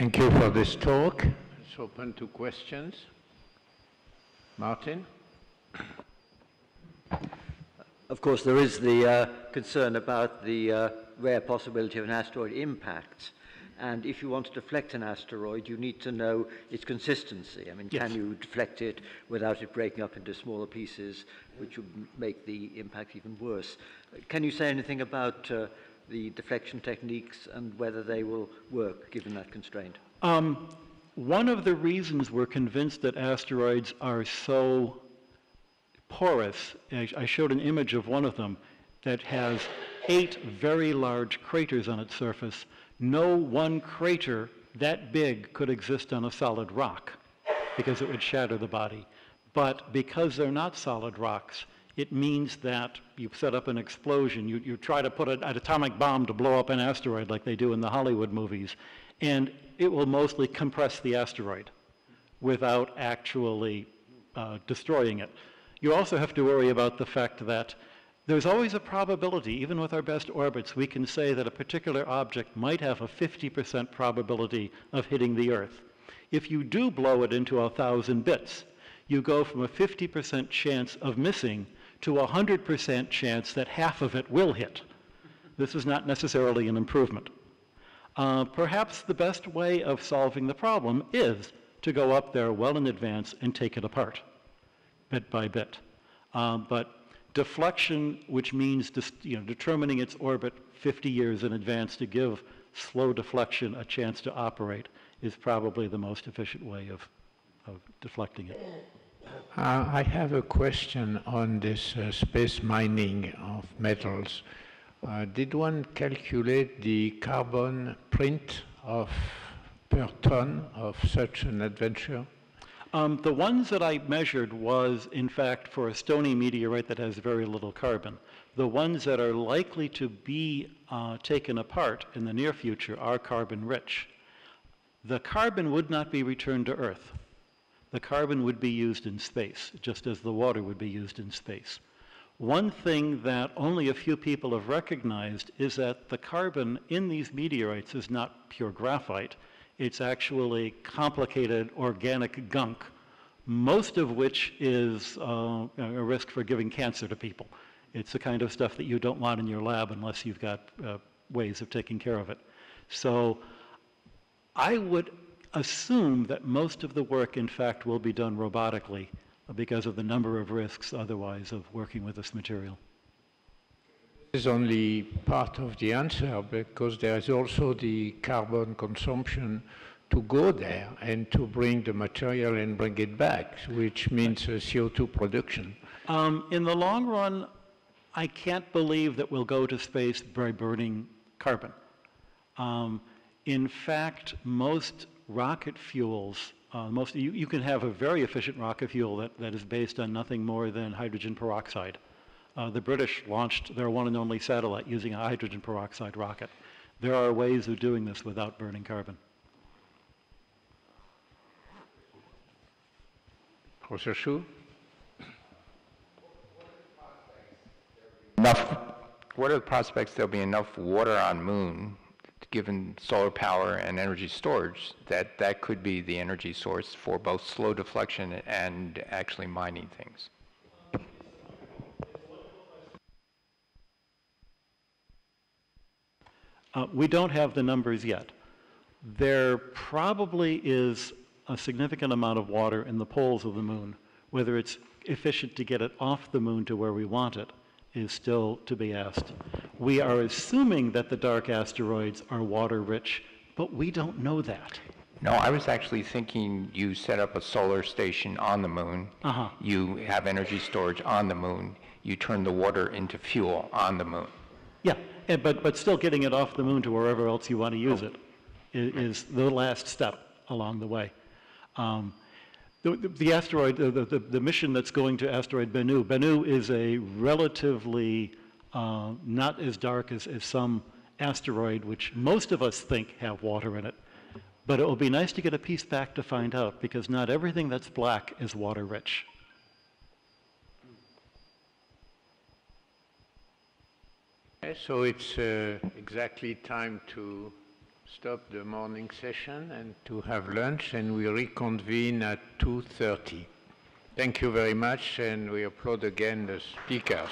Thank you for this talk. It's open to questions. Martin? Of course, there is the uh, concern about the uh, rare possibility of an asteroid impact. And if you want to deflect an asteroid, you need to know its consistency. I mean, Yes. can you deflect it without it breaking up into smaller pieces, which would make the impact even worse? Can you say anything about uh, the deflection techniques and whether they will work given that constraint? Um, one of the reasons we're convinced that asteroids are so porous, I showed an image of one of them that has eight very large craters on its surface. No one crater that big could exist on a solid rock because it would shatter the body. But because they're not solid rocks, it means that you set up an explosion, you, you try to put a- an atomic bomb to blow up an asteroid like they do in the Hollywood movies, and it will mostly compress the asteroid without actually uh, destroying it. You also have to worry about the fact that there's always a probability, even with our best orbits, we can say that a particular object might have a 50% probability of hitting the Earth. If you do blow it into a thousand bits, you go from a 50% chance of missing to a 100% chance that half of it will hit. This is not necessarily an improvement. Uh, perhaps the best way of solving the problem is to go up there well in advance and take it apart, bit by bit. Uh, but deflection, which means you know, determining its orbit 50 years in advance to give slow deflection a chance to operate, is probably the most efficient way of, of deflecting it. Uh, I have a question on this uh, space mining of metals. Uh, did one calculate the carbon print of per ton of such an adventure? Um, the ones that I measured was, in fact, for a stony meteorite that has very little carbon. The ones that are likely to be uh, taken apart in the near future are carbon rich. The carbon would not be returned to Earth. The carbon would be used in space, just as the water would be used in space. One thing that only a few people have recognized is that the carbon in these meteorites is not pure graphite. It's actually complicated organic gunk, most of which is uh, a risk for giving cancer to people. It's the kind of stuff that you don't want in your lab unless you've got uh, ways of taking care of it. So I would assume that most of the work, in fact, will be done robotically because of the number of risks otherwise of working with this material. This is only part of the answer because there is also the carbon consumption to go there and to bring the material and bring it back, which means uh, CO2 production. Um, in the long run, I can't believe that we'll go to space by burning carbon. Um, in fact, most rocket fuels, uh, most you, you can have a very efficient rocket fuel that, that is based on nothing more than hydrogen peroxide. Uh, the British launched their one and only satellite using a hydrogen peroxide rocket. There are ways of doing this without burning carbon. Professor Shu? enough, what are the prospects there'll be enough water on moon, given solar power and energy storage, that that could be the energy source for both slow deflection and actually mining things? Uh, we don't have the numbers yet. There probably is a significant amount of water in the poles of the moon. Whether it's efficient to get it off the moon to where we want it is still to be asked. We are assuming that the dark asteroids are water rich, but we don't know that. No, I was actually thinking you set up a solar station on the moon. Uh-huh. You have energy storage on the moon. You turn the water into fuel on the moon. Yeah, eh, but, but still getting it off the moon to wherever else you want to use it i- is, the last step along the way. Um, the, the- asteroid, the, the, the mission that's going to asteroid Bennu, Bennu is a relatively uh, not as dark as, as some asteroid, which most of us think have water in it. But it will be nice to get a piece back to find out, because not everything that's black is water rich. So it's uh, exactly time to stop the morning session and to have lunch, and we reconvene at 2:30. Thank you very much, and we applaud again the speakers.